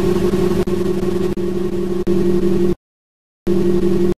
you.